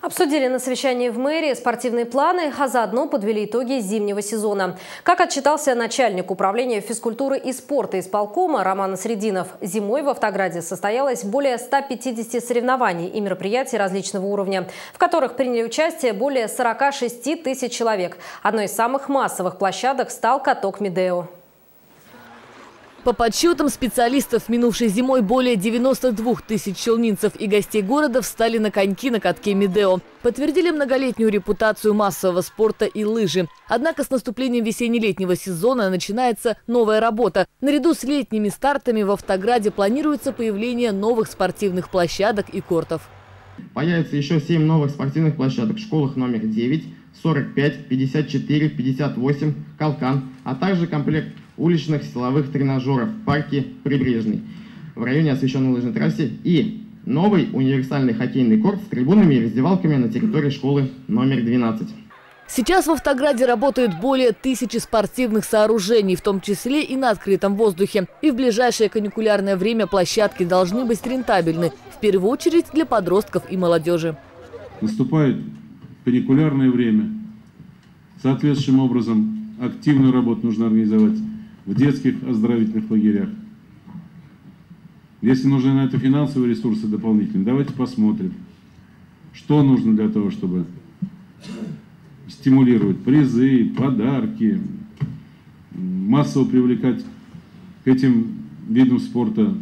Обсудили на совещании в мэрии спортивные планы, а заодно подвели итоги зимнего сезона. Как отчитался начальник управления физкультуры и спорта исполкома Роман Срединов, зимой в Автограде состоялось более 150 соревнований и мероприятий различного уровня, в которых приняли участие более 46 тысяч человек. Одной из самых массовых площадок стал каток Медео. По подсчетам специалистов, минувшей зимой более 92 тысяч челнинцев и гостей города встали на коньки на катке Медео. Подтвердили многолетнюю репутацию массового спорта и лыжи. Однако с наступлением весенне-летнего сезона начинается новая работа. Наряду с летними стартами в Автограде планируется появление новых спортивных площадок и кортов. Появится еще 7 новых спортивных площадок в школах номер 9, 45, 54, 58, Калкан, а также комплект уличных силовых тренажеров в парке Прибрежный в районе освещенной лыжной трассе и новый универсальный хоккейный корт с трибунами и раздевалками на территории школы номер 12. Сейчас в Автограде работают более тысячи спортивных сооружений, в том числе и на открытом воздухе. И в ближайшее каникулярное время площадки должны быть рентабельны, в первую очередь для подростков и молодежи. Наступает каникулярное время. Соответствующим образом активную работу нужно организовать в детских оздоровительных лагерях. Если нужны на это финансовые ресурсы дополнительные, давайте посмотрим, что нужно для того, чтобы стимулировать призы, подарки, массово привлекать к этим видам спорта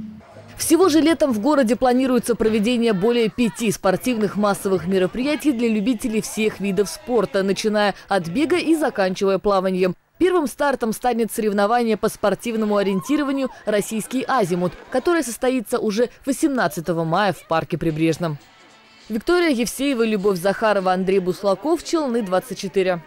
всего же летом в городе планируется проведение более пяти спортивных массовых мероприятий для любителей всех видов спорта, начиная от бега и заканчивая плаванием. Первым стартом станет соревнование по спортивному ориентированию «Российский азимут», которое состоится уже 18 мая в парке Прибрежном. Виктория Евсеева, Любовь Захарова, Андрей Буслаков, Челны, 24.